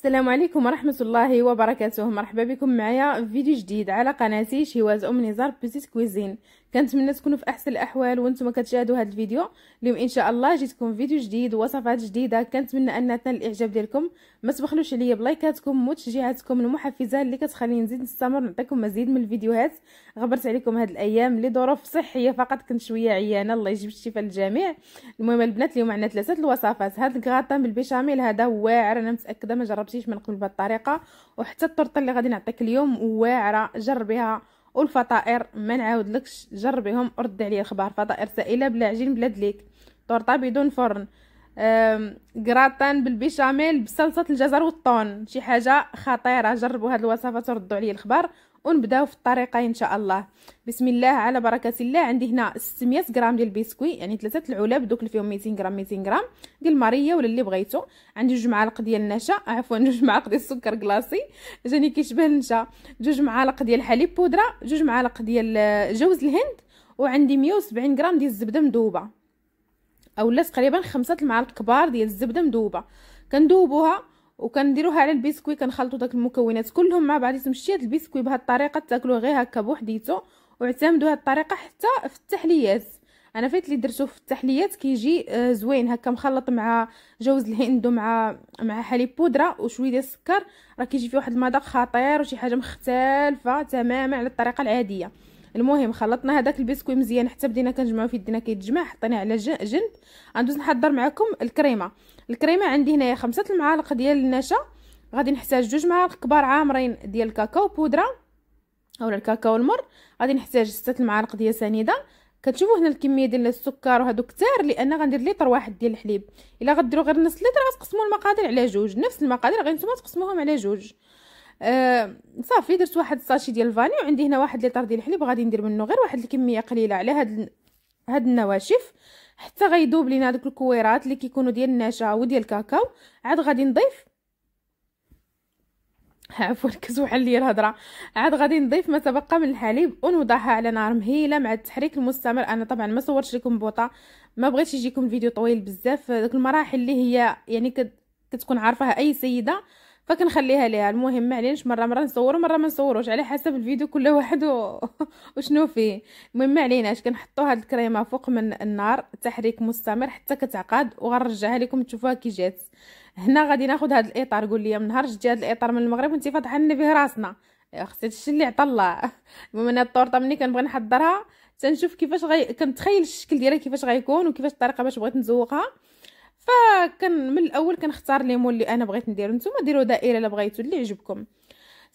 السلام عليكم ورحمة الله وبركاته. مرحبا بكم معايا في فيديو جديد على قناتي شواز أم نزار بيتيت كويزين كنتمنى تكونوا في أحسن الأحوال وأنتم كتشاهدوا هذا الفيديو. اليوم إن شاء الله جيتكم فيديو جديد ووصفات جديدة. كنتمنى أن تنال الإعجاب ديالكم. ما تبخلوش عليا بلايكاتكم وتشجيعاتكم المحفزة اللي كتخليني نزيد نستمر نعطيكم مزيد من الفيديوهات. غبرت عليكم هاد الأيام لظروف صحية فقط كنت شوية عيانة. الله يجيب الشفاء للجميع. المهم البنات اليوم عندنا ثلاثة الوصفات. هاد الكغاتان بالبيشاميل هذا واعر. أنا متأكدة ما جربتيش من قبل بهذه الطريقة وحتى الطرطه اللي غادي نعطيك اليوم واعرة. جربيها. والفطائر ما نعاودلكش جربيهم ورد عليا الخبار فطائر سائلة بلا عجين بلا دليك طورطه بدون فرن. كراتان بالبيشاميل بصلصة الجزر والطون. شي حاجة خطيرة جربوا هاد الوصفات وردوا عليا الخبار ونبداو في الطريقة إن شاء الله. بسم الله على بركة الله. عندي هنا 600 غرام ديال ال fr biscuit. يعني ثلاثة العلب دوك اللي فيهم 200 غرام 200 غرام ديال ماريا ولا اللي بغيتو. عندي جوج معالق ديال النشا عفوا جوج معالق ديال السكر glacé جاني كيشبه النشا. جوج معالق ديال الحليب بودرة جوج معالق ديال جوز الهند وعندي 170 غرام ديال الزبدة مذوبة. اولا تقريبا خمسة المعالق كبار ديال الزبدة مذوبة. كندوبوها وكنديروها على البسكوي كنخلطوا داك المكونات كلهم مع بعض تمشي هاد البسكوي بهاد الطريقة تاكلوه غير هكا بوحديتو واعتمدوا هاد الطريقة حتى في التحليات. أنا فايت اللي درتو في التحليات كيجي آه، زوين. هكا مخلط مع جوز الهند ومع مع حليب بودرة وشوية ديال السكر راه كيجي فيه واحد المذاق خطير وشي حاجة مختلفة تماما على الطريقة العادية. المهم خلطنا هذاك البسكوي مزيان حتى بدينا كنجمعو في يدينا كيتجمع حطيناه على جنب. غندوزو نحضر معكم الكريمة. الكريمة عندي هنايا خمسة المعالق ديال النشا. غادي نحتاج جوج معالق كبار عامرين ديال الكاكاو بودرة أولا الكاكاو المر. غادي نحتاج ستة المعالق ديال سنيدة. كتشوفوا هنا الكمية ديال السكر وهادو كثار لأن غندير لتر واحد ديال الحليب. إلا غديروا غير نص لتر غتقسموا المقادير على جوج. نفس المقادير غير نتوما تقسموهم على جوج. آه صافي درت واحد الساشي ديال الفاني وعندي هنا واحد لتر ديال الحليب غادي ندير منه غير واحد الكمية قليلة على هاد هاد النواشف حتى غيذوب لينا دوك الكويرات اللي كيكونوا ديال النشا وديال الكاكاو. عاد غادي نضيف. عفوا كزوحه ليا الهضرة. عاد غادي نضيف ما تبقى من الحليب ونوضعها على نار مهيلة مع التحريك المستمر. أنا طبعا ما صورتش لكم بوطة ما بغيتش يجيكم الفيديو طويل بزاف. داك المراحل اللي هي يعني كتكون عارفاها أي سيدة فكنخليها ليها. المهم معليش مرة مرة نصور مره ما نصوروش على حسب الفيديو كل واحد. وشنو فيه. المهم ما عليناش كنحطوا هاد الكريمة فوق من النار تحريك مستمر حتى كتعقد وغنرجعها لكم تشوفوها كي جات. هنا غادي ناخذ هاد الإطار قول لي من نهار جا هاد الإطار من المغرب وانت فاتحة لنا به راسنا. أختي هادشي اللي عطا الله. المهم أنا الطورطه ملي كنبغي نحضرها تنشوف كيفاش غي كنتخيل الشكل ديالها كيفاش غيكون وكيفاش الطريقة باش بغيت نزوقها. فكان من الأول كنختار ليمون اللي أنا بغيت نديرو نتوما ديروا دائرة إلا بغيتو اللي يعجبكم.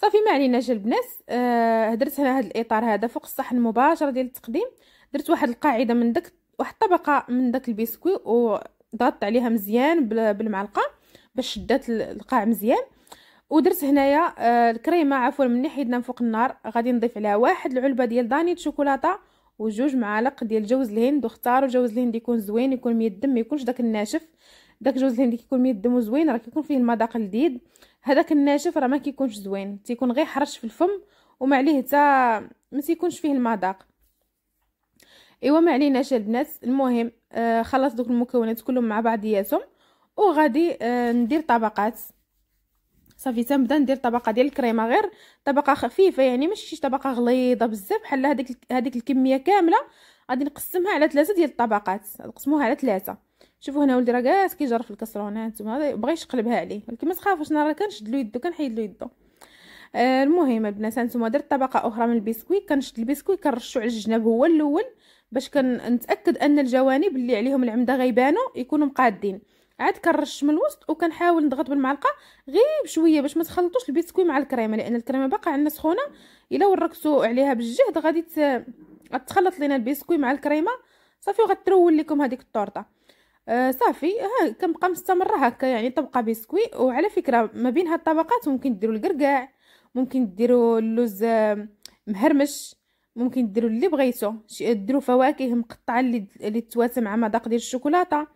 صافي ما عليناش البنات آه درت هنا هذا الإطار هذا فوق الصحن مباشره ديال التقديم. درت واحد القاعدة من داك واحد الطبقة من داك البسكوي وضغطت عليها مزيان بالمعلقة باش شدات القاع مزيان. ودرت هنايا آه الكريمة عفوا من حيدنا فوق النار. غادي نضيف عليها واحد العلبة ديال Danette شوكولاته وجوج معالق ديال جوز الهند واختاروا جوز الهند يكون زوين يكون humide ما يكونش داك الناشف. داك جوز الهند كيكون humide وزوين راه كيكون فيه المذاق اللذيذ هذاك الناشف راه ما كيكونش زوين تيكون غير حرش في الفم وما عليه حتى ما تيكونش فيه المذاق. إيوا ما عليناش البنات. المهم آه خلص دوك المكونات كلهم مع بعضياتهم وغادي آه ندير طبقات. صافي تنبدا ندير طبقة ديال الكريمة. غير طبقة خفيفة يعني ماشي شي طبقة غليظة بزاف بحال هذيك هذيك الكمية كاملة. غادي نقسمها على ثلاثة ديال الطبقات نقسموها على ثلاثة. شوفوا هنا ولدي راه كاس كيجرب في الكسرونة نتوما بغى يقلبها عليه. ولكن ما تخافوش أنا راه كنشد له يدو كنحيد له يدو. آه المهم البنات نتوما درت طبقة أخرى من البسكويت. كنشد البسكويت كنرشو على الجناب هو الأول باش كنتأكد أن الجوانب اللي عليهم العمدة غيبانوا يكونوا مقادين. عاد كنرش من الوسط وكنحاول نضغط بالمعلقة غير بشوية باش ما تخلطوش البسكوي مع الكريمة لأن الكريمة باقا عندنا سخونة. إلا وركتو عليها بالجهد غادي تخلط لينا البسكوي مع الكريمة. صافي وغترول لكم هذيك الطورطه آه صافي ها كنبقى مستمرة هكا يعني طبقة بسكوي وعلى فكرة ما بين هاد الطبقات ممكن ديروا الكركاع ممكن ديروا اللوز مهرمش ممكن ديروا اللي بغيتو. ديروا فواكه مقطعة اللي اللي مع مذاق ديال الشوكولاتة.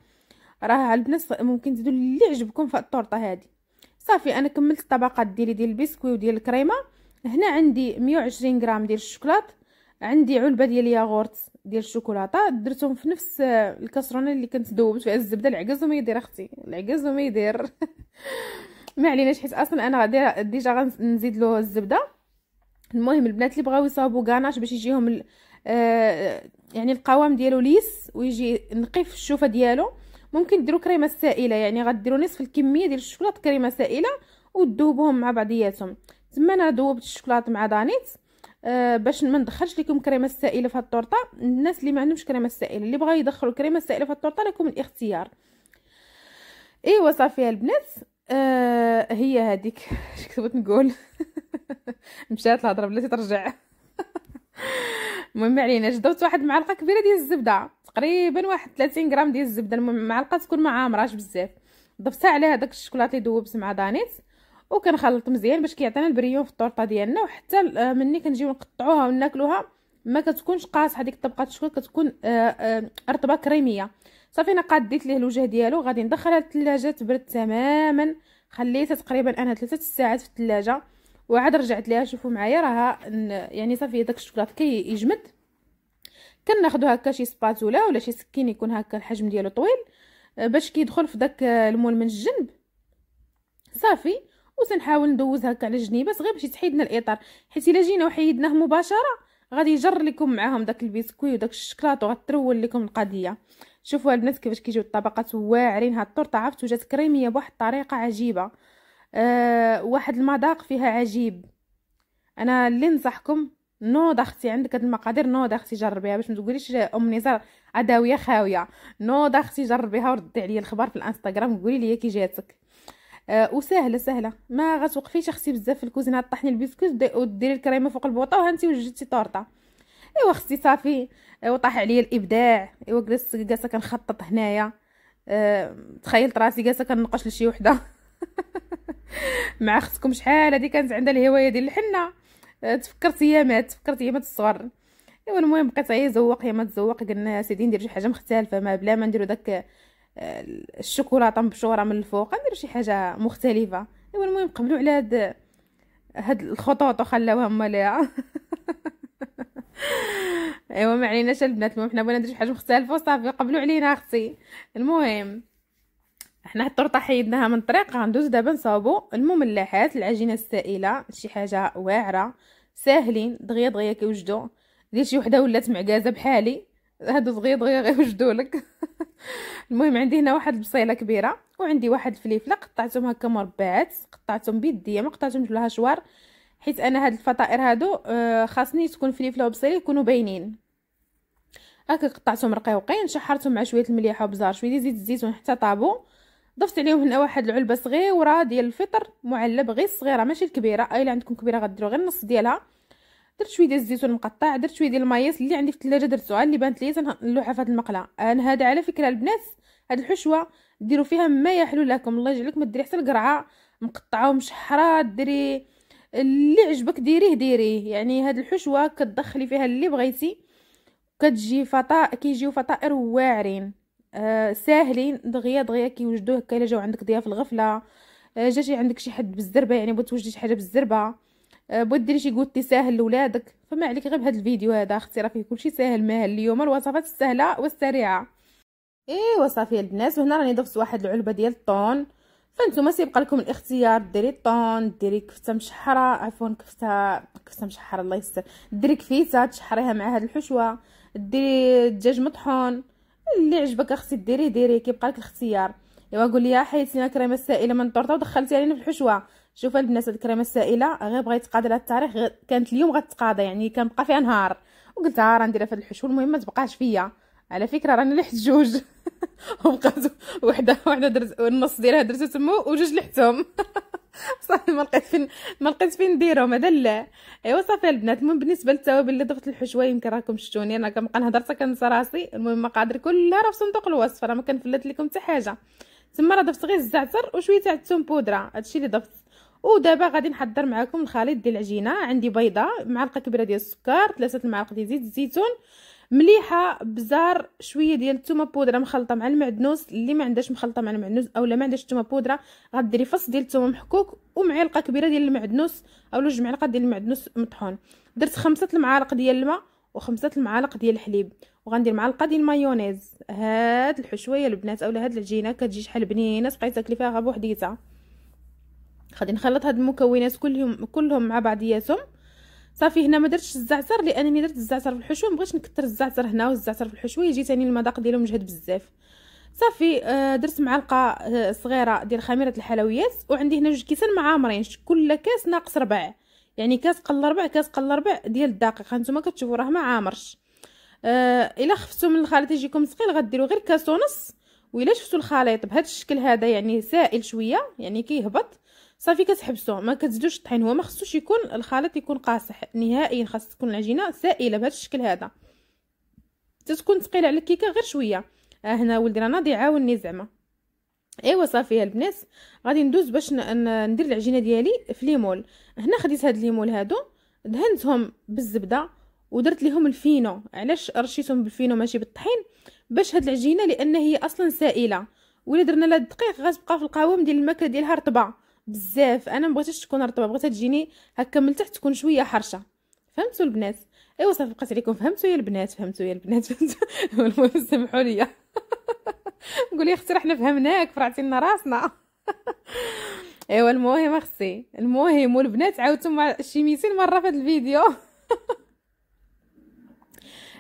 راه البنات ممكن تزيدوا اللي عجبكم في الطورطه هذه صافي أنا كملت الطبقات ديالي ديال البسكوي وديال الكريمة. هنا عندي 120 غرام ديال الشوكولات. عندي علبة ديال الياغورت ديال الشوكولاتة. درتهم في نفس casserole اللي كنت دوبت فيها. الزبدة العكاز وما يدير أختي العكاز وما يدير. ما عليناش حيت أصلا أنا غادي déjà غنزيد له الزبدة. المهم البنات اللي بغاو يصاوبوا كاناش باش يجيهم آه يعني القوام ديالو ليس ويجي نقي في الشوفة ديالو. ممكن ديروا كريمة سائلة يعني غديروا نصف الكمية ديال الشوكولاط كريمة سائلة وتذوبوهم مع بعضياتهم. تما أنا ذوبت الشوكولاط مع دانيت آه باش ما ندخلش لكم كريمة سائلة في الطورطة. الناس اللي ما عندهمش كريمة سائلة اللي بغاو يدخلوا كريمة سائلة في الطورطة لكم الاختيار. إيوا صافي البنات آه هي هذيك اش كتبت نقول؟ مشات الهضرة بلاتي ترجع. المهم علينا درت واحد المعلقه كبيرة ديال الزبدة. تقريبا واحد 30 غرام ديال الزبدة. المعلقة تكون ما عامراش بزاف. ضفتها على هذاك الشوكولاط اللي ذوبت مع Danette. وكنخلط مزيان باش كيعطينا ال brillant في الطورطه ديالنا. وحتى آه، مني كنجيو نقطعوها وناكلوها ما كتكونش قاصحه ديك الطبقة الشوكولاط كتكون آه، آه، رطبة كريمية. صافي أنا قاديت ليه الوجه ديالو. غادي ندخلها للثلاجه تبرد تماما. خليتها تقريبا أنا ثلاثة الساعات في الثلاجه وعاد رجعت ليها. شوفوا معايا راها يعني صافي داك الشوكولاط كيجمد. كناخذو هكا شي spatula ولا شي سكين يكون هكا الحجم ديالو طويل باش كيدخل في داك ال moule من الجنب. صافي. وسنحاول ندوز هكا على الجنيبات غير باش يتحيدنا الإطار. حيت إلا جينا وحيدناه مباشرة غادي يجر لكم معاهم داك البسكوي وداك الشكلاط وغترول لكم القضية. شوفوا البنات كيفاش كيجيو الطبقات واعرين هاد الطورطه عرفتوا جات كريمية بواحد الطريقة عجيبة. أه واحد المذاق فيها عجيب. أنا اللي ننصحكم نوضي أختي عندك هاد المقادير نوضي أختي جربيها باش ما تقوليش ام نزار غداوية خاوية. نوضي أختي جربيها وردي عليا الخبر في الانستغرام قولي لي كي جاتك. أه وسهلة سهلة. ما غتوقفيش أختي بزاف في الكوزينة طحني البسكوت وديري الكريمة فوق البوطة وهانتي وجدتي طورطه إيوا أختي صافي. إيوا طاح عليا الإبداع. إيوا جلست جالسه كنخطط هنايا. أه تخيلت راسي جالسه كنقش لشي وحدة. مع اختكم شحال هادي كانت عندها الهواية ديال الحنة. تفكرت ايامات تفكرت أيامات الصغر. ايوا المهم بقيت غير زوق يا ما تزوق قلنا سيدي ندير شي حاجة مختلفة ما بلا ما نديرو داك أه، الشوكولاتة مبشورة من الفوق نديرو شي حاجة مختلفة. ايوا المهم قبلوا على هاد هاد الخطوط وخلاوها مالها ايوا ما عليناش البنات المهم حنا بغينا ندير شي حاجة مختلفة وصافي قبلوا علينا أختي. المهم حنا الطرطه حيدناها من الطريق غندوز دابا نصاوبو. المملحات العجينة السائلة شي حاجة واعرة ساهلين دغيا دغيا كيوجدوا ديال شي وحدة ولات معكازه بحالي. هادو دغيا دغيا غيوجدوا لك. المهم عندي هنا واحد البصيلة كبيرة وعندي واحد الفليفلة قطعتهم هكا مربعات قطعتهم بيديا ما قطعتهمش بلا هشوار. حيت أنا هاد الفطائر هادو آه خاصني تكون فلفله وبصيلة يكونوا باينين. هكا قطعتهم رقيقين شحرتهم مع شوية المليحة وبزار شوية زيت الزيتون حتى طابو. ضفت عليهم هنا واحد العلبة صغيرة ديال الفطر معلب غير صغيرة ماشي الكبيره اللي عندكم كبيرة غديروا غير النص ديالها. درت شوية ديال الزيتون مقطع درت شوية ديال المايس اللي عندي في الثلاجة درتوها اللي بانت لي نلوحها في هذه المقلة. أنا هذا على فكرة البنات هاد الحشوة ديروا فيها ما يحلو لكم الله يجعلك ما ديري حتى القرعة مقطعة ومشحرة ديري اللي عجبك ديريه ديريه. يعني هاد الحشوة كتدخلي فيها اللي بغيتي كتجي فطائر كيجيو فطائر واعرين. آه ساهلين دغيا دغيا كيوجدوا هكا إلا جاو عندك ضياف الغفلة. آه جاتي عندك شي حد بالزربة يعني بغيت توجدي شي حاجة بالزربة. آه بغيت ديري شي goûter ساهل لولادك. فما عليك غير بهذا الفيديو هذا أختي راه فيه كلشي ساهل ماهل. اليوم الوصفات السهلة والسريعة. ايوا صافي البنات وهنا راني ضفت واحد العلبة ديال الطون. فانتوما سيبقى لكم الاختيار. ديري الطون ديري كفتة مشحرة. عفوا كفتة كفتة مشحرة الله يستر. ديري كفيتة تشحريها مع هاد الحشوة. ديري دجاج مطحون. اللي عجبك أختي ديريه ديريه كيبقى لك الاختيار. ايوا قول لي حيدتينا كريمة سائلة من الطورطه ودخلتي علينا في الحشوة. شوف البنات هاد الكريمه السائله غير بغيت تقاضي لها التاريخ غير كانت اليوم غتقاضى يعني كان بقى فيها نهار. وقلت ها راه نديرها في الحشوه المهم ما تبقاش فيا. على فكرة راني لحت جوج. وبقات وحدة وحدة درت النص ديالها درتو تما وجوج لحتهم. صافي ما لقيت فين ما لقيت فين نديرهم هذا لا. أيوا صافي البنات المهم بالنسبة للتوابل اللي ضفت الحشوه يمكن راكم شفتوني أنا كنبقى نهضر حتى كنسى راسي. المهم مقادير كلها راه في صندوق الوصف راه ما كنفلت لكم حتى حاجة. تما راه ضفت غير الزعتر وشوية تاع الثوم بودرة هادشي اللي ضفت. ودابا غادي نحضر معكم الخليط ديال العجينة عندي بيضة معلقة كبيرة ديال السكر ثلاثة المعالق ديال زيت الزيتون. مليحة بزار شوية ديال الثومه بودرة مخلطة مع المعدنوس اللي ما عندهاش مخلطة مع المعدنوس اولا ما عندهاش الثومه بودرة غديري فص ديال الثومه محكوك ومعلقه كبيرة ديال المعدنوس اولا جوج معالق ديال المعدنوس مطحون. درت خمسة المعالق ديال الماء وخمسة المعالق ديال الحليب وغندير معلقة ديال المايونيز هاد الحشويه البنات اولا هاد العجينه كتجي شحال بنينة تبقاي تاكلي فيها غير بوحديتها. غادي نخلط هاد المكونات كلهم كلهم مع بعضياتهم. صافي هنا ما درتش الزعتر لأنني درت الزعتر في الحشوه مبغيتش نكثر الزعتر هنا والزعتر في الحشوه يجي ثاني المذاق ديالو مجهد بزاف. صافي آه درت معلقة آه صغيرة ديال خميرة الحلويات وعندي هنا جوج كيسان معامرين كل كاس ناقص ربع. يعني كاس قل ربع كاس قل ربع ديال الدقيق. هانتوما كتشوفوا راه ما عامرش. آه إلا خفتوا من الخليط يجيكم ثقيل غديروا غير كاس ونص وإلا شفتوا الخليط. بهذا الشكل هذا يعني سائل شوية يعني كيهبط. صافي كتحبسوا ما كتزيدوش الطحين هو ما خصوش يكون الخليط يكون قاصح نهائيا خاص تكون العجينة سائلة بهذا الشكل هذا. تتكون ثقيلة على الكيكة غير شوية. آه هنا ولدي راه ناضي يعاونني زعما. ايوا صافي البنات غادي ندوز باش ندير العجينة ديالي في les moules. هنا خديت هاد les moules هادو دهنتهم بالزبدة ودرت ليهم الفينو. علاش رشيتهم بالفينو ماشي بالطحين؟ باش هاد العجينة لأن هي أصلا سائلة. ولا درنا لها الدقيق غتبقى في القوام ديال الماكلة ديالها رطبة. بزاف. أنا مبغيتهاش تكون رطبة بغيتها تجيني هكا من تحت تكون شوية حرشة. فهمتوا البنات؟ أيوا صافي بقيت عليكم. فهمتوا يا البنات فهمتوا يا البنات فهمتوا. المهم سمحوا لي نقول يا أختي رحنا فهمناك فرعتي لنا راسنا. أيوا المهم أختي المهم والبنات عاودتوا مع شي 200 مرة في الفيديو.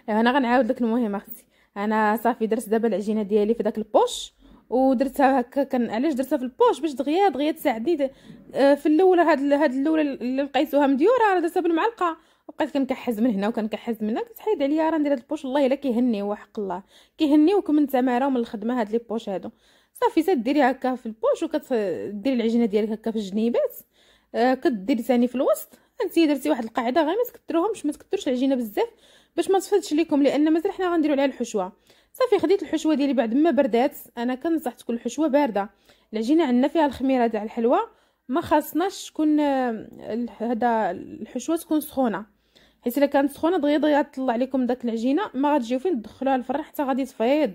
أيوا أنا غنعاود لك المهم أختي. أنا صافي درت دابا العجينة ديالي في داك ال poche. ودرتها هكا كان علاش درتها في ال poche باش دغيا دغيا تساعدني. آه، في الاولى هاد هاد الاولى اللي لقيتوها مديوره راه درتها بالمعلقة. وبقيت كنكحز من هنا وكنكحز من هنا. كتحيد عليا راه ندير هاد ال poche والله إلا كيهني وحق الله. كيهني وكم تماره من الخدمة هاد les poches هادو. صافي تديري هكا في ال poche وكتديري العجينة ديالك هكا في الجنيبات. آه كديري ثاني في الوسط. انت درتي واحد القاعدة غير ما تكثروهمش ما تكثروش العجينة بزاف باش ما تفضش لكم لأن مازال حنا غنديروا عليها الحشوة. صافي خديت الحشوة ديالي بعد ما بردات. أنا كنصح تكون الحشوة باردة. العجينه عندنا فيها الخميرة تاع الحلوى ما خاصناش تكون آه، هذا الحشوة تكون سخونة. حيت إلا كانت سخونة دغيا دغيا تطلع لكم داك العجينة. ما غتجيو فين تدخلوها الفران حتى غادي تفيض.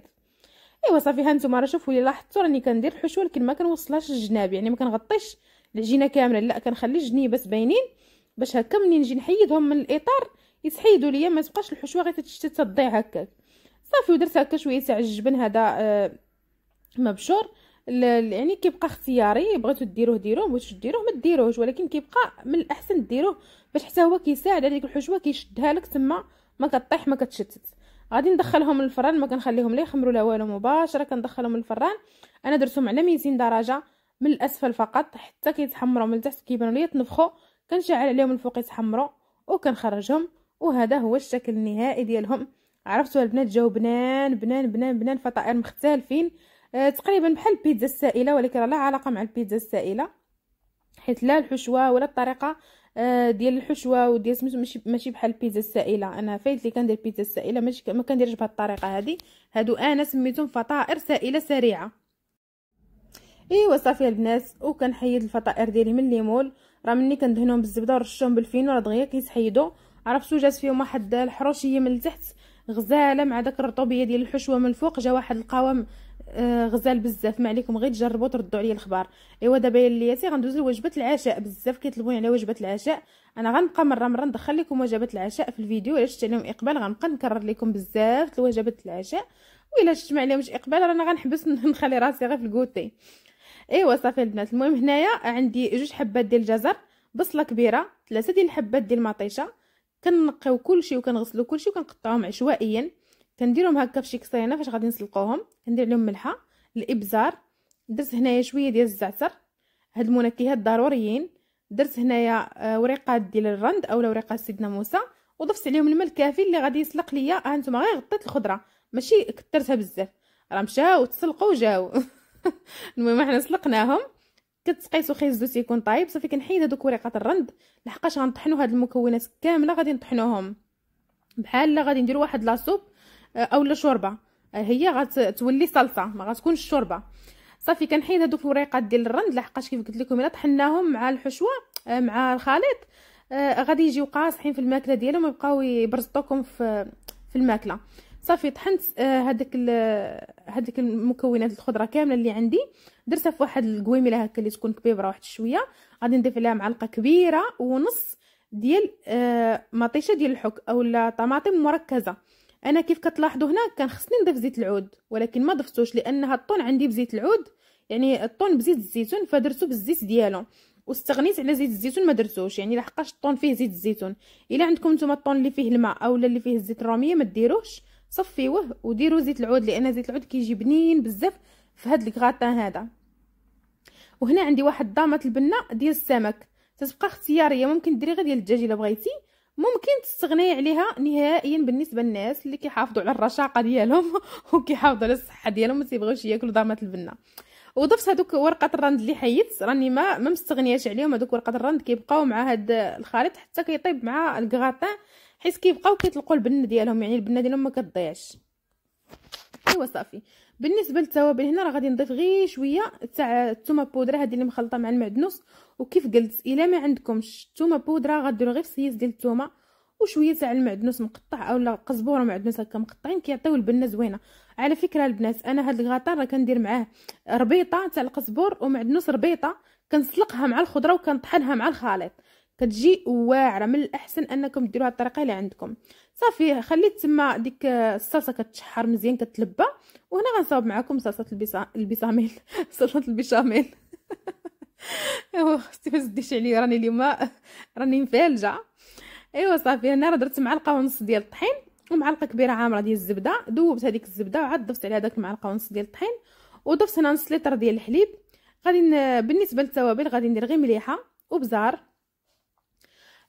إيوا صافي ها نتوما راه شوفوا لي لاحظتوا راني كندير الحشوة لكن ما كنوصلهاش للجناب. يعني ما كنغطيش العجينة كاملة. لا كنخلي الجنيه بس باينين. باش هكا منين نجي نحيدهم من الإطار يتحيدوا ليا. ما تبقاش الحشوة غير تتشتت تضيع هكاك. صافي ودرت هكا شوية تاع الجبن هذا آه مبشور. يعني كيبقى اختياري بغيتو ديروه ديروه بغيتو ديروه ما ديروهش ولكن كيبقى من الأحسن ديروه باش حتى هو كيساعد. على ديك الحشوة كيشدها لك تما ما كطيح ما كتشتت. غادي ندخلهم للفران ما كنخليهم لا يخمروا لا والو مباشرة كندخلهم للفران. أنا درتهم على 200 درجة من الأسفل فقط حتى كيتحمروا من التحت كيبانوا لي يتنفخوا كنشعل عليهم الفوق يتحمروا وكنخرجهم. وهذا هو الشكل النهائي ديالهم. عرفتوا البنات جاو بنان بنان بنان بنان فطائر مختلفين آه تقريبا بحال البيتزا السائلة ولكن لا علاقة مع البيتزا السائلة. حيت لا الحشوة ولا الطريقة آه ديال الحشوة وديال سميتو ماشي ماشي بحال البيتزا السائلة. أنا فايت لي كندير البيتزا السائلة ماشي ما كنديرش بهذه الطريقة هذه هادو أنا سميتهم فطائر سائلة سريعة. إيوا صافي البنات وكنحيد الفطائر ديالي من les moules راه مني كندهنهم بالزبدة ورشهم بالفينو راه دغيا كيتحيدوا عرفتو جات فيهم واحد الحروشية من التحت غزالة مع داك الرطوبيه ديال الحشوة من الفوق جا واحد القوام آه غزال بزاف. ما عليكم غير تجربوا تردوا عليا الخبار. إيوا دابا لالياتي غندوز لوجبة العشاء بزاف. كيطلبوني على وجبة العشاء. أنا غنبقى مرة مرة ندخل لكم وجبات العشاء في الفيديو. الا شفت عليهم إقبال؟ غنبقى نكرر لكم بزاف الوجبات العشاء. وإلا شفت ما عليهمش إقبال رانا غنحبس نخلي راسي غير في ال goûter. إيوا صافي البنات. المهم هنايا عندي جوج حبات ديال الجزر بصلة كبيرة ثلاثة ديال الحبات ديال المطيشه كنقيو كلشي وكنغسلو كلشي وكنقطعوهم عشوائيا. كنديرهم هكا في شي كصيرينه فاش غادي نسلقوهم. كندير لهم ملحة الإبزار درت هنايا شوية ديال الزعتر. هاد المنكهات ضروريين. درت هنايا آه، وريقات ديال الرند أولا وريقات سيدنا موسى. وضفت عليهم الماء الكافي اللي غادي يسلق ليا. ها أنتم غير غطيت الخضرة. ماشي كثرتها بزاف. راه مشاو تسلقوا وجاو. المهم حنا سلقناهم. كتسقيتو خيز الزيت يكون طايب صافي كنحيد هذوك وريقات الرند. لحقاش غنطحنوا هاد المكونات كاملة غادي نطحنوهم. بحال غادي نديروا واحد لاصوب آه، اولا شوربة. آه، هي غتولي صلصة ما غتكونش شوربة. صافي كنحيد هذوك الوريقات ديال الرند لحقاش كيف قلت لكم إلا طحناهم مع الحشوة آه، مع الخليط غادي يجيو قاصحين في الماكلة ديالهم ويبقاو يبرزطوكم في في الماكلة. صافي طحنت هذاك هذيك المكونات الخضرة كاملة اللي عندي. درتها في واحد القويميله هكا اللي تكون كبيبره واحد شوية. غادي نضيف عليها معلقة كبيرة ونص ديال آه مطيشة ديال الحك أولا طماطم مركزة. أنا كيف كتلاحظوا هنا كان خصني نضيف زيت العود ولكن ما ضفتوش لأن هاد الطون عندي بزيت العود يعني الطون بزيت الزيتون فدرتو بالزيت ديالو. واستغنيت على زيت الزيتون ما درتوش يعني لحقاش الطون فيه زيت الزيتون. إلا عندكم نتوما الطون اللي فيه الماء أولا اللي فيه الزيت الرومية ما ديروش صفيوه وديروا زيت العود لأن زيت العود كيجي بنين بزاف. في هاد الكغاتان هذا. وهنا عندي واحد ضامة البنة ديال السمك. تتبقى اختيارية. ممكن ديري غير ديال الدجاج إلا بغيتي. ممكن تستغني عليها نهائيا بالنسبة للناس اللي كيحافظوا على الرشاقة ديالهم وكيحافظوا على الصحة ديالهم ما تيبغيوش ياكلوا ضامة البنة. وضفت هذوك ورقة الرند اللي حيدت راني ما ما مستغنياش عليهم. هذوك ورقة الرند كيبقاو مع هاد الخليط حتى كيطيب مع الكغاتان حيت كيبقاو كيطلقوا البنه ديالهم. يعني البنة ديالهم ما كتضيعش. صافي بالنسبة للتوابل هنا راه غادي نضيف غير شوية تاع الثومه بودرة هذه اللي مخلطة مع المعدنوس وكيف قلت إلا ما عندكمش الثومه بودرة غديروا غير فصيص ديال الثومه وشوية تاع المعدنوس مقطع اولا قزبورة ومعدنوس هكا مقطعين كيعطيو البنه زوينة. على فكرة البنات أنا هاد الغطار راه كندير معاه ربيطة تاع القزبور ومعدنوس ربيطة كنسلقها مع الخضرة وكنطحنها مع الخليط. كتجي واعرة من الأحسن أنكم ديروها الطريقة اللي عندكم. صافي خليت تما ديك الصلصة كتشحر مزيان كتلبى وهنا غنصاوب معكم صلصة البيساميل صلصة البيشاميل ايوا خصتي ما تزديش عليا راني اليوم راني مفالجة. أيوا صافي هنا درت معلقة ونص ديال الطحين ومعلقة كبيرة عامرة ديال الزبدة. ذوبت هذيك الزبدة وعاد ضفت عليها داك المعلقة ونص ديال الطحين وضفت هنا نص لتر ديال الحليب. غادي بالنسبة للتوابل غادي ندير غير مليحة وبزار.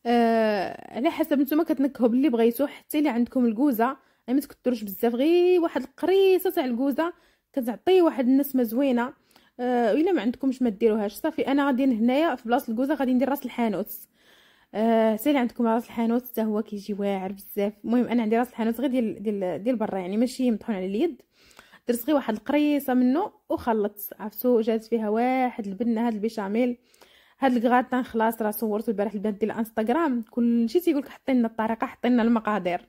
آه على حسب نتوما كتنكهوا باللي بغيتو حتى إلا عندكم الكوزة. ما تكثروش بزاف غير واحد القريصة تاع الكوزة. كتعطي واحد النسمه زوينه آه الا ما عندكمش ما ديروهاش. صافي أنا غادي هنايا في بلاصة الكوزة غادي ندير راس الحانوت. آه إلا عندكم راس الحانوت حتى هو كيجي واعر بزاف. المهم أنا عندي راس الحانوت غير ديال ديال ديال برا يعني ماشي مطحون على اليد. درت غير واحد القريصة منه وخلطت عرفتو؟ جات فيها واحد البنه هاد ال béchamel. هاد الكغاتان خلاص راه صورته البارح البنات ديال الانستغرام كلشي تيقولك حطي لنا الطريقة حطي لنا المقادير.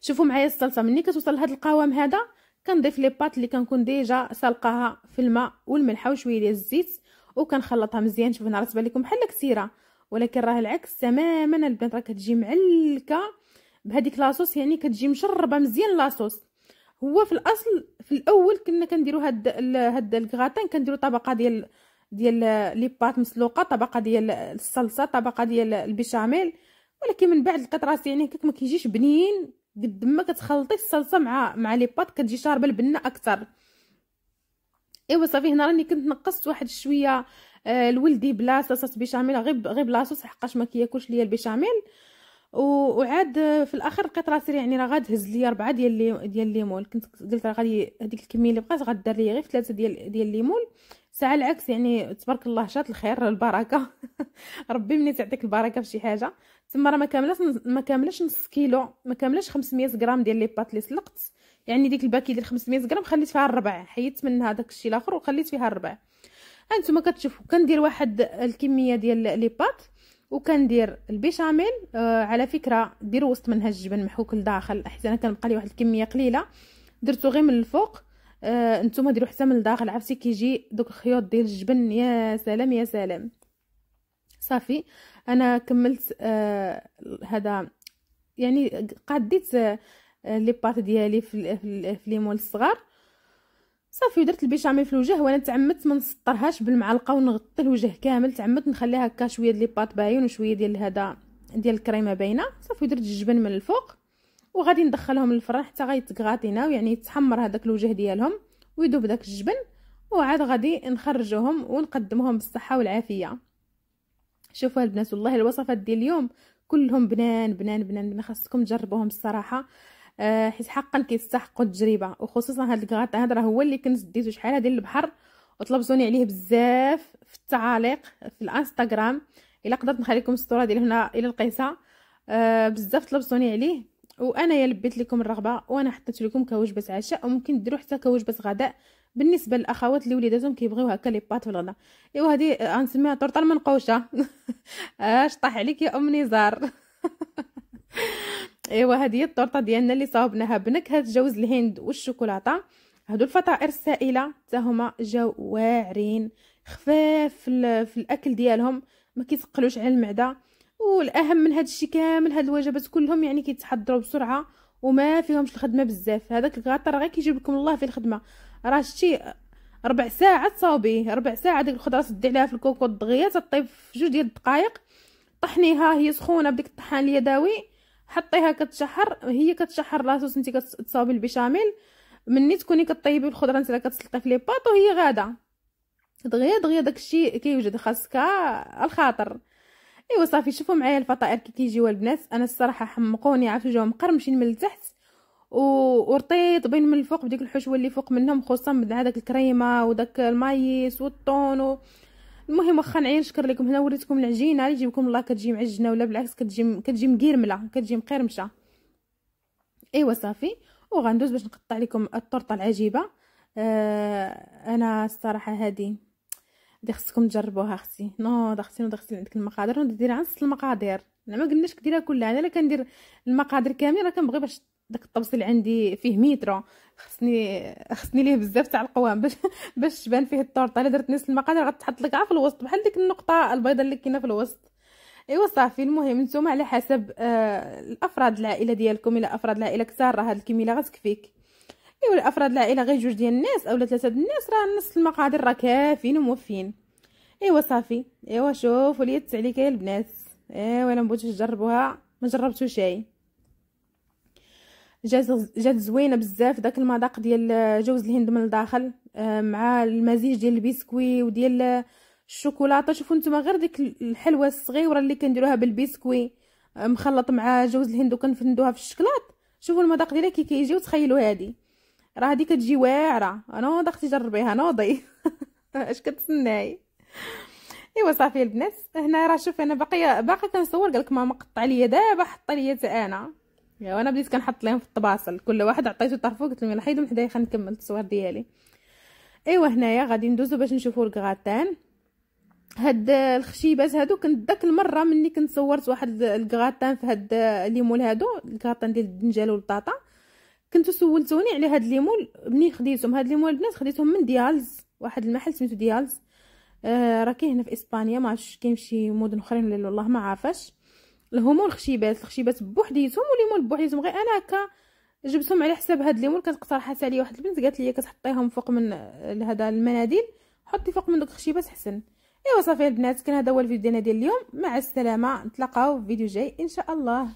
شوفوا معايا الصلصة مني كتوصل لهاد القوام هذا كنضيف les pâtes اللي كنكون déjà سلقاها في الماء والملح وشوية ديال الزيت وكنخلطها مزيان. شوفوا راه تبان لكم بحال كثيره ولكن راه العكس تماما. البنات راه كتجي معلكه بهذيك لاصوص يعني كتجي مشربة مزيان لاصوص هو في الأصل في الأول كنا كنديروا هاد هاد الكغاتان كنديروا طبقة ديال ديال لي بات مسلوقة طبقة ديال الصلصة طبقة ديال البيشاميل ولكن من بعد لقيت راسي يعني هكاك ما كيجيش بنين. قد ما كتخلطي الصلصة مع مع لي بات كتجي شاربة البنة أكثر. إيوا صافي هنا راني كنت نقصت واحد شوية آه لولدي بلا صلصة بيشاميل غير غير بلاصوص حقاش ما كياكلش ليا البيشاميل وعاد في الآخر لقيت راسي يعني راه غتهز ليا ربعة ديال لي ديال الليمون كنت قلت راه غادي هذيك الكمية اللي بقات غدار ليا غير ثلاثة ديال ديال الليمون ساعة العكس يعني تبارك الله شات الخير البركة. ربي مني تعطيك البركة في شي حاجة. تما راه ما كاملاش ما كاملاش نص كيلو ما كاملاش 500 غرام ديال لي بات اللي سلقت. يعني ديك ال paquet ديال 500 غرام خليت فيها الربع حيدت منها داك الشيء الآخر وخليت فيها الربع. هانتوما كتشوفوا كندير واحد الكمية ديال les pâtes وكندير ال béchamel آه على فكرة ديروا وسط منها الجبن محوك لداخل احسن كان بقى لي واحد الكمية قليلة. درتو غير من الفوق آه نتوما ديروا حتى من الداخل عرفتي كيجي دوك الخيوط ديال الجبن يا سلام يا سلام. صافي أنا كملت آه هذا يعني قديت آه لي بات ديالي في في ليمون الصغار. صافي درت البيشاميل في الوجه وأنا تعمدت ما نسطرهاش بالمعلقة ونغطي الوجه كامل تعمدت نخليها هكا شوية ديال لي بات باين وشوية ديال هذا ديال الكريمة باينة. صافي درت الجبن من الفوق. وغادي ندخلهم للفران حتى غيتغاطيناو يعني يتحمر هذاك الوجه ديالهم ويذوب داك الجبن وعاد غادي نخرجوهم ونقدمهم بالصحة والعافية. شوفوا البنات والله الوصفات ديال اليوم كلهم بنان بنان بنان, بنان. خاصكم تجربوهم الصراحة. آه حيت حقا كيستحقوا التجربة وخصوصا هذا الكغاط هذا راه هو اللي كنت ديتو شحال هذه البحر وطلبتوني عليه بزاف في التعاليق في الانستغرام. إلا قدرت نخلي لكم الصورة ديال هنا إلى لقيتها آه بزاف طلبتوني عليه. وأنا لبيت لكم الرغبة وأنا حطيت لكم كوجبة عشاء وممكن ديروا حتى كوجبة غداء. بالنسبة للأخوات اللي وليداتهم كيبغيو هكا لي بات في الغداء ايوا هذه غنسميها طرطة المنقوشة. آش طاح عليك يا أم نزار. إيوا هذه هي الطورطه ديالنا اللي صاوبناها. بنكهه جوز الهند والشوكولاتة. هادو الفطائر السائله حتى هما جاو واعرين خفاف في الأكل ديالهم. ما كيثقلوش على المعدة. والأهم من هذا الشيء كامل هاد الوجبات كلهم يعني كيتحضروا بسرعة وما فيهمش الخدمة بزاف. هذاك الكاطر غير كيجيب لكم الله في الخدمة. راه شتي ربع ساعة تصاوبيه ربع ساعة ديك الخضرة تدي عليها في الكوكو دغيا تطيب في جوج ديال الدقائق طحنيها هي سخونة بديك الطحان اليدوي حطيها كتشحر هي كتشحر la sauce انت كتصاوبي ال béchamel مني تكوني كطيبي الخضره انت كتسلقي في les pâtes وهي غاده دغيا دغيا داكشي كيوجد خاصك الخاطر. إيوا صافي شوفوا معايا الفطائر كي كيجيو البنات. أنا الصراحة حمقوني عرفتوا جاو مقرمشين من التحت ورطيط بين من الفوق بديك الحشوة اللي فوق منهم خصوصا من هذاك الكريمة وداك المايس والطون و... المهم واخا نعيا نشكر لكم هنا وريتكم العجينه اللي يجيبكم الله كتجي معجنة ولا بالعكس كتجي كتجي مقيرمله كتجي مقرمشة. إيوا صافي وغندوز باش نقطع لكم الطرطة العجيبة. آه أنا الصراحة هذه هادي خصكم تجربوها أختي. نوض أختي نوض أختي عندك المقادير نوض ديرها نص المقادير. أنا ما قلناش كديرها كلها. أنا إلا كندير المقادير كاملين راه كنبغي باش داك الطبسيل اللي عندي فيه ميترو. خصني خصني ليه بزاف تاع القوام. باش باش تبان فيه الطورطه إلا درت نص المقادير غتحط لك في الوسط. بحال ديك النقطة البيضاء اللي كاينة في الوسط. إيوا صافي. المهم نتوما على حسب آه الأفراد العائلة ديالكم. إلى أفراد العائلة كثار راه هاد الكمية غتكفيك. ايوا الأفراد العائله غير جوج ديال الناس اولا ثلاثة ديال الناس راه نص المقادير راه كافيين وموفين أيوا صافي أيوا شوفوا لي التعليكه يا البنات. أيوا أنا بغيتو تجربوها ما جربتو شي. جات جات زوينة بزاف داك المذاق ديال جوز الهند من الداخل آه، مع المزيج ديال البسكوي وديال الشوكولاتة. شوفوا نتوما غير ديك الحلوة الصغيرة اللي كنديروها بالبسكوي آه، مخلط مع جوز الهند وكنفندوها في الشكلاط شوفوا المذاق ديالها كي كيجي وتخيلوا هادي. راه هادي كتجي واعرة. أنا أختي جربيها نوضي اش كتسناي؟ إيوا صافي البنات هنا راه شوف أنا باقيه باقا كنصور قالك ماما قطع ليا دابا حط ليا حتى أنا. يا أنا بديت كنحط لهم في الطباصل كل واحد عطيته طرفو قلت لهم يلا حيدوا من حدايا خلينا نكمل التصوير ديالي. إيوا هنايا غادي ندوزو باش نشوفوا الكغاتان هاد الخشيبات هادو كنت داك المرة ملي كنت صورت واحد الكغاتان في هاد الليمول هادو الكغاتان ديال الدنجال والبطاطا. كنتو سولتوني على هاد les moules منين خديتهم. هاد les moules البنات خديتهم من Dealz واحد المحل سميتو Dealz. آه راه كاين هنا في إسبانيا ما عرفتش كاين شي مدن أخرين ولا والله ما عارفاش. الهمون الخشيبات الخشيبات بوحديتهم و les moules بوحديتهم. غير أنا هكا جبتهم على حساب هاد les moules كانت عليا واحد البنت قالت لي كتحطيهم فوق من هذا المناديل حطي فوق من دوك الخشيبات حسن. إيوا صافي البنات كان هذا هو الفيديو ديالنا ديال اليوم. مع السلامة نتلاقاو في فيديو جاي إن شاء الله.